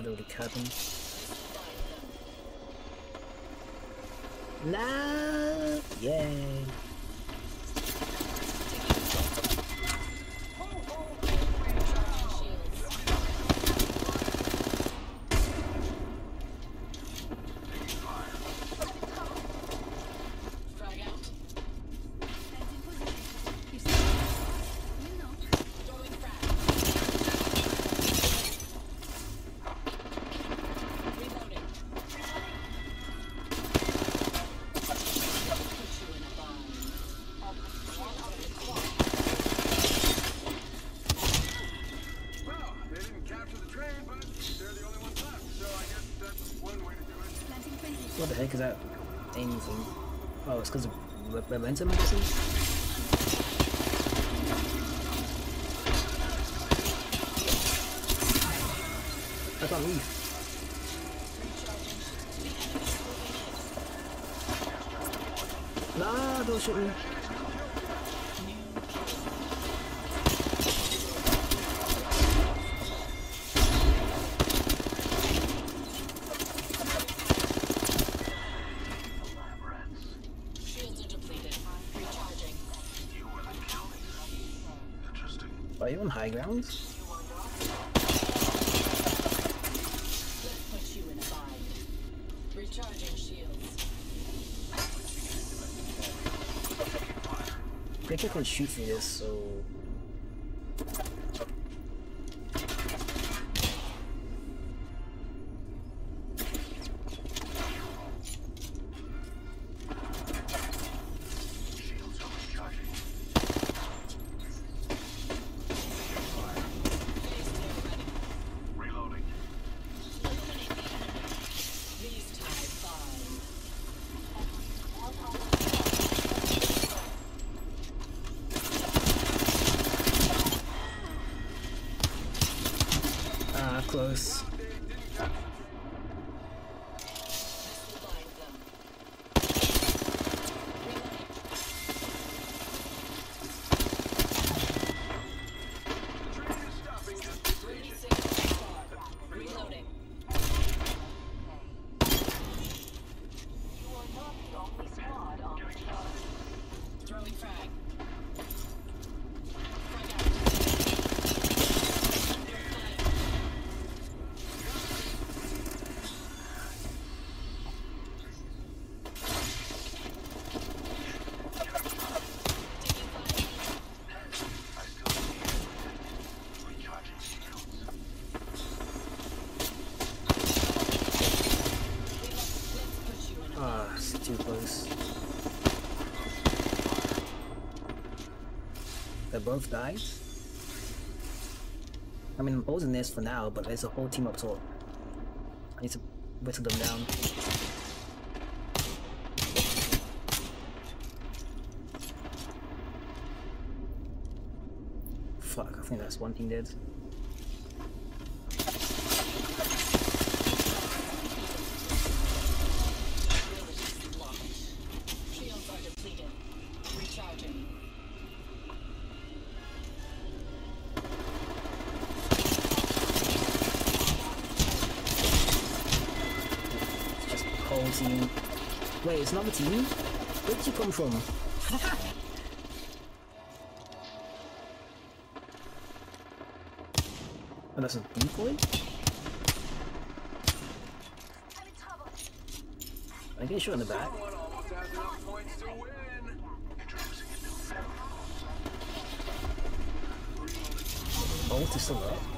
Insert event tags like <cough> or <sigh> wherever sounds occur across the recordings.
under the cabin. Nah, yay. What the heck is that anything? Oh, it's because of momentum, I guess? I can't move. Nah, don't shoot me. Are you on high ground? Recharging shields. Breaker can shoot through this, so... pessoas. Both died? I mean, I'm holding this for now, but there's a whole team up top. I need to whittle them down. Fuck, I think that's one team dead. It's another team? Where'd you come from? <laughs> oh, that's a decoy? I get shot in the back. Bolt is still up.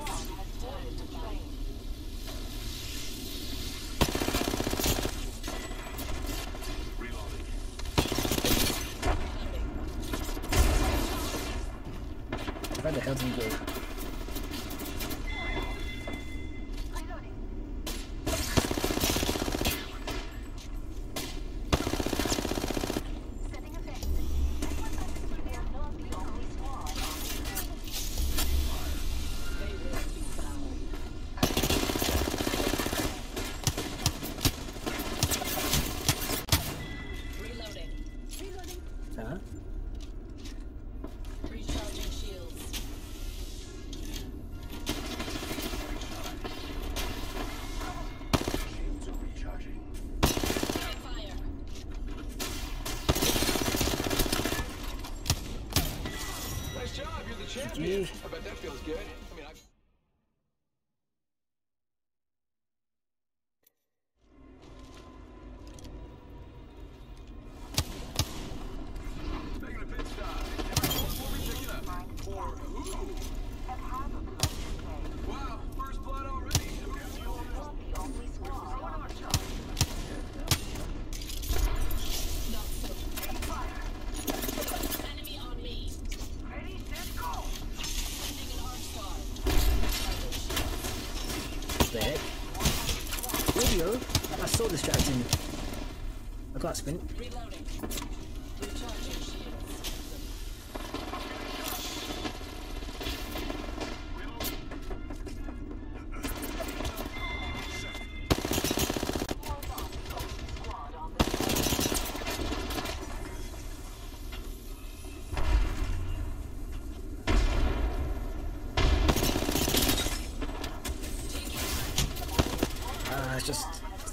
Hell go? I bet that feels good. back. Audio? That's so distracting. I can't sprint. Reloading.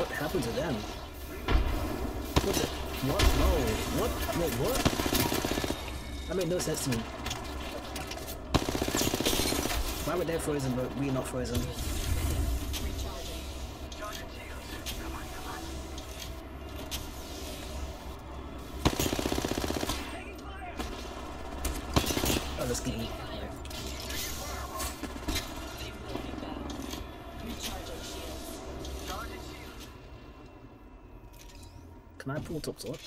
What happened to them? What the? What? No. What? Wait, what? That made no sense to me. Why were they frozen but we not frozen? Oh, let's get Can I pull top slot?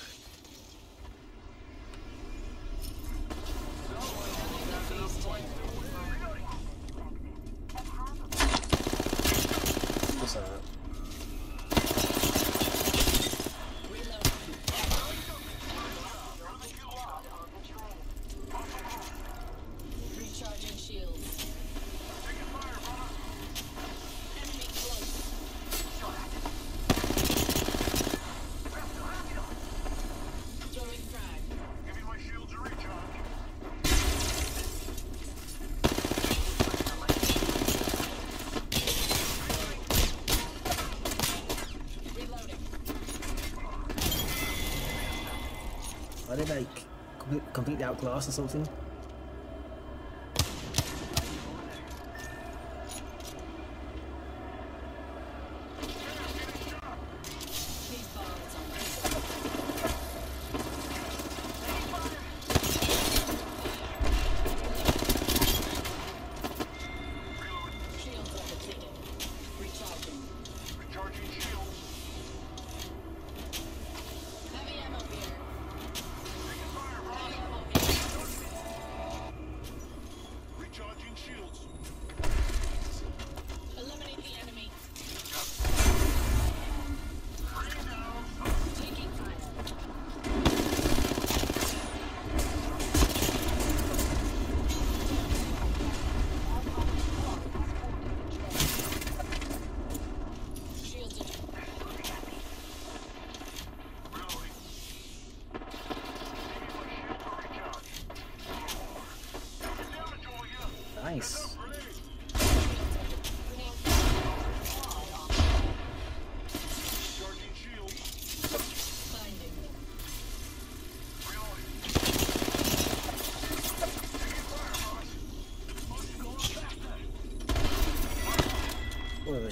like complete, completely outclassed or something?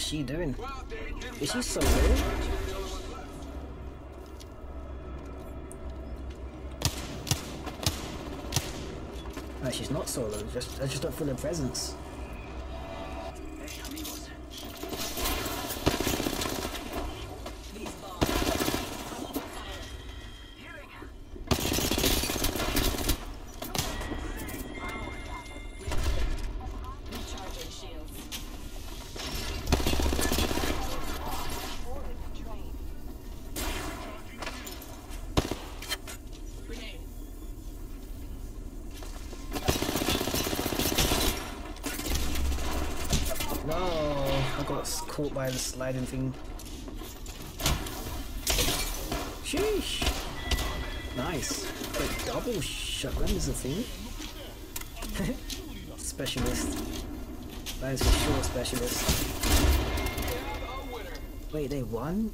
is she doing? Is she so weird? No, she's not solo. Just I just don't feel her presence. Caught by the sliding thing. Sheesh! Nice. Wait, double shotgun is a thing? <laughs> specialist. That is for sure specialist. Wait, they won?